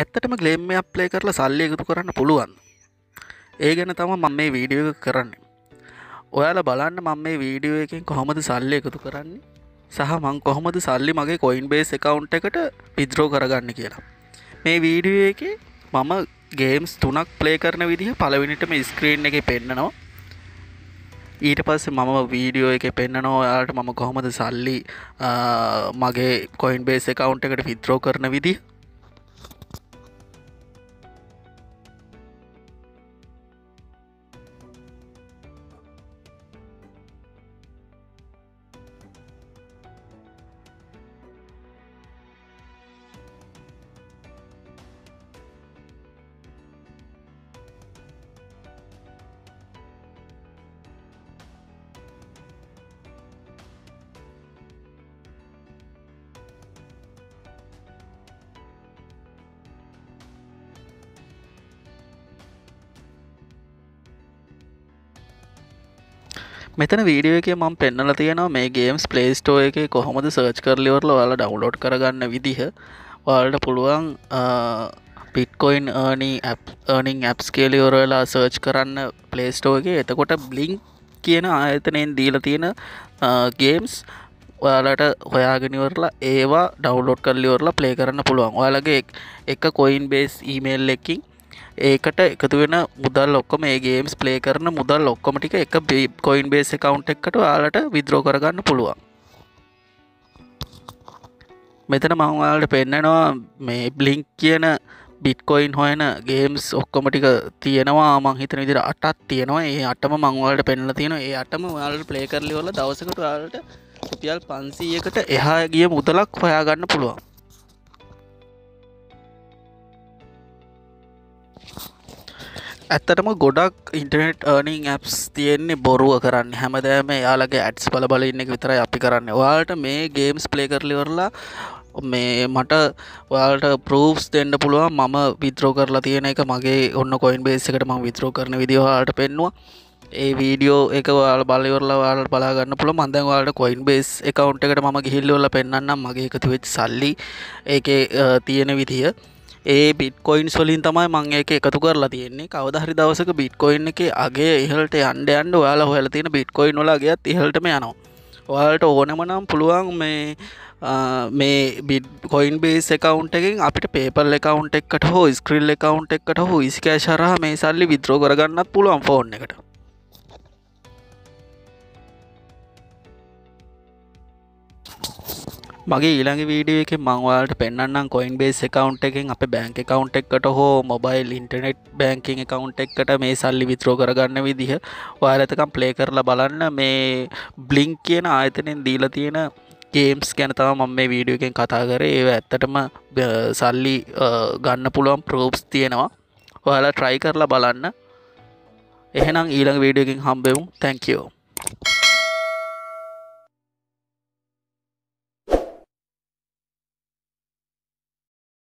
ඇත්තටම ගලේම්ම අප්ලේ කරලා සල්ලි එකතු කරන්න පුළුවන්. ඒ ගැන තම මම මේ වීඩියෝ එක කරන්නේ. ඔයාල බලන්න මම මේ වීඩියෝ එකින් කොහොමද සල්ලි එකතු කරන්නේ? සහ මං කොහොමද සල්ලි මගේ කොයින් බේස් එකකවුන්් එකට පිද්‍රෝ කරගන්න කියලා. මේ වීඩියෝ එක මම ගේම්ස් තුනක් ප්ලේ කරන විදිහ පලවිනිටම ස්ක්‍රීන් එක පෙන්න්නනවා ඊට පස්සේ මම වීඩියෝ එක පෙන්න්නනවා යාට මම කොහොමද සල්ලි මගේ කොයින් බේස් එකකවුන්් එකට පිද්‍රෝ කරන විදිහ. මෙතන වීඩියෝ එක මම පෙන්නල තියෙනවා මේ ගේම්ස් පලේස්ටෝ එක කොහොමද සර්ච් කරලිවරල වාලා ඩවලෝඩ් කරගන්න විදිහ. වාලට පුළුවන් පිටකොයින් ඒර්නිං ඇප්ස් කියලිවරලා සර්ච් කරන්න පලේස්ටෝ එක. එතකොට බ්ලිංක් කියන ආයතනයෙන් දීල තියෙන ගේම්ස් ඔයාලට හොයාගෙනවරලා ඒවා ඩවලෝඩ් කරලිවරලා ප්ලේ කරන්න පුළුවන්. ඔයාලගේ එක කොයින් බේස් ඊමේල් එකින් ඒකට එකතු වෙන මුදල් ඔක්කොම ඒ ගේම්ස් ප්ලේ කරන මුදල් ඔක්කොම ටික එක කොයින් බේස් කවුන්් එකට යාලට විද්‍රෝ කරගන්න පුළුවන්. මෙතන මංවාලට පෙන්නනවා මේ බ්ලිංක් කියන බිට්කොයින් හොයන ගේම්ස් ඔක්කොම ටික තියෙනවා. මං හිතන විදිර අටත් තියෙනවා. ඒ අටම මංවලට පෙන්ල තියෙන ඒ අටම යාලට ප්ලේ කරලි වල දවසකට යාලට රුපියල් පන්සීයකට එහා ගිය මුදලක් හොයාගන්න පුළුවන්. ඇත්තටම ගොඩක් ඉන්ටනෙට් ඒර්නිං ඇප්ස් තියෙන්නේ බොරුව කරන්න. හැමදෑම යාලගේ ඇඩ්ස් බල බල ඉන්න එක විතරයි අපි කරන්න. වාට මේ ගේම්ස් ප්ලේ කරලිවරලා මේ මට ඔයාලට ප්‍රූෆ්ස් දෙන්න පුළුවන්. මම විත්‍රෝ කරලා තියෙන එක මගේ ඔන්න කොයින් බේස් එකට ම විත්‍රෝ කරන විදිහවාට පෙන්වා ඒ වීඩියෝ එක වාල බලවරලා වාල බලාගන්න පුළ මන්දවාලට කොයින් බේස් එකකවුන්් එකට ම ගිහිල්ලවල පෙන්න්නම් මගේ එකතු වෙච් සල්ලි ඒක තියෙන විදිහ ඒ බිට්කොයින් සොලින් තමයි මං ඒක එකතු කරලා තියෙන්නේ. කවදහරි දවසක බිට්කොයින් එක අගේ ඉහලට අන්ඩ අන්ඩ ඔයාලා හොල තියෙන බිට්කොයින් නොලාගේත් ඉහලටම යනවා. ඔයාලට ඕනමනම් පුළුවන් මේ මේ බිඩ්කොයින් බේස් එකකවුන්් එකින් අපිට පේපල් එකකවුන්් එක්කට හෝ ස්ක්‍රිල් එකකවුන්් එක්කට හෝ ඉස්කෑශරහ මේ සල්ලි විද්‍රෝ කරගන්නත් පුළුවන් ෆෝන් එකට. මගේ ඊළඟ වීඩියෝ එක මංවාලට පෙන්න්නම් කොයින් බේස් එකකවුන්් එකෙන් අප බැංක කවුන්් එකට හෝ මොබයිල් ඉන්ටනෙට් බැංකින් එකකවුන්් එකට මේ සල්ලි විත්‍රෝ කරගන්න විදිහ ඔයාලතකම් ප්ලේ කරලා බලන්න. මේ බ්ලිංක් කියන ආයතනෙන් දීලා තියෙන ගේම්ස් ගැන තම මම මේ වීඩියෝ එකෙන් කතා කරේ. ඒ ඇත්තටම සල්ලි ගන්න පුළුවන් ප්‍රෝප්ස් තියෙනවා. ඔයාලා ට්‍රයි කරලා බලන්න. එහෙනම් ඊළඟ වීඩියෝකින් හම්බෙවුම් තැංකෝ